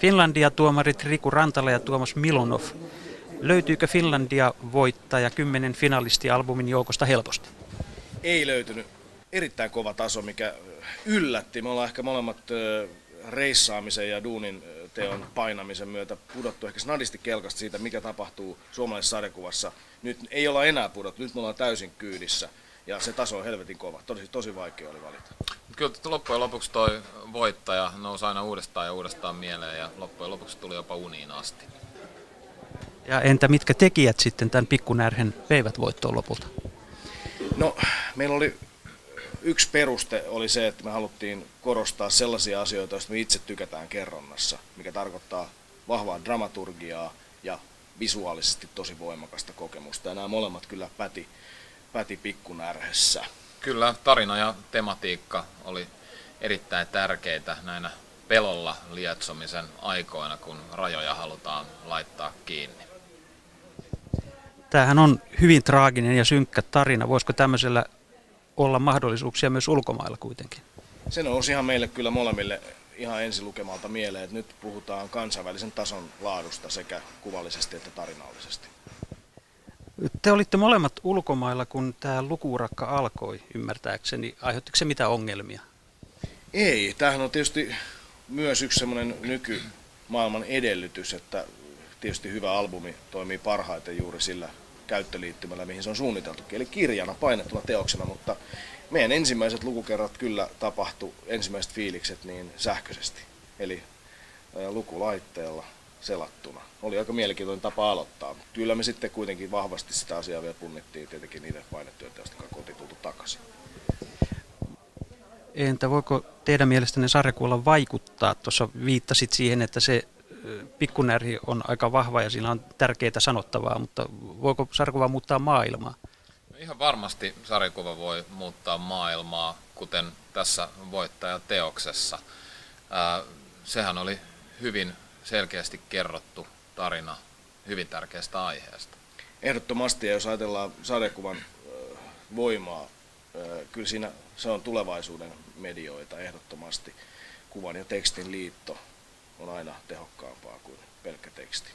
Finlandia-tuomarit Riku Rantala ja Tuomas Milonov. Löytyykö Finlandia voittaja kymmenen finalistialbumin joukosta helposti? Ei löytynyt. Erittäin kova taso, mikä yllätti. Me ollaan ehkä molemmat reissaamisen ja duunin teon painamisen myötä pudottu ehkä snadisti kelkasta siitä, mikä tapahtuu suomalaisessa sarjakuvassa. Nyt ei olla enää pudottu, nyt me ollaan täysin kyydissä ja se taso on helvetin kova. Tosi, tosi vaikea oli valita. Kyllä loppujen lopuksi toi voittaja nousi aina uudestaan ja uudestaan mieleen ja loppujen lopuksi tuli jopa uniin asti. Ja entä mitkä tekijät sitten tämän pikkunärhen veivät voittoon lopulta? No, meillä oli yksi peruste oli se, että me haluttiin korostaa sellaisia asioita, joista me itse tykätään kerronnassa, mikä tarkoittaa vahvaa dramaturgiaa ja visuaalisesti tosi voimakasta kokemusta. Ja nämä molemmat kyllä päti, päti pikkunärhessä. Kyllä, tarina ja tematiikka oli erittäin tärkeitä näinä pelolla lietsomisen aikoina, kun rajoja halutaan laittaa kiinni. Tämähän on hyvin traaginen ja synkkä tarina. Voisiko tämmöisellä olla mahdollisuuksia myös ulkomailla kuitenkin? Se nousi ihan meille kyllä molemmille ihan ensilukemalta mieleen, että nyt puhutaan kansainvälisen tason laadusta sekä kuvallisesti että tarinallisesti. Te olitte molemmat ulkomailla, kun tämä lukuurakka alkoi, ymmärtääkseni. Aiheuttiko se mitä ongelmia? Ei. Tämähän on tietysti myös yksi semmoinen nykymaailman edellytys, että tietysti hyvä albumi toimii parhaiten juuri sillä käyttöliittymällä, mihin se on suunniteltu. Eli kirjana, painettuna teoksena, mutta meidän ensimmäiset lukukerrat kyllä tapahtu, ensimmäiset fiilikset niin sähköisesti. Eli lukulaitteella selattuna. Oli aika mielenkiintoinen tapa aloittaa. Kyllä me sitten kuitenkin vahvasti sitä asiaa vielä punnittiin tietenkin niitä painettuja teosta koti tultu takaisin. Entä voiko teidän mielestänne sarjakuulla vaikuttaa? Tuossa viittasit siihen, että se pikkunärhi on aika vahva ja sillä on tärkeää sanottavaa, mutta voiko sarjakuva muuttaa maailmaa? Ihan varmasti sarjakuva voi muuttaa maailmaa, kuten tässä voittajateoksessa. sehän oli hyvin selkeästi kerrottu tarina hyvin tärkeästä aiheesta. Ehdottomasti, ja jos ajatellaan sarjakuvan voimaa, kyllä siinä se on tulevaisuuden medioita ehdottomasti. Kuvan ja tekstin liitto on aina tehokkaampaa kuin pelkkä teksti.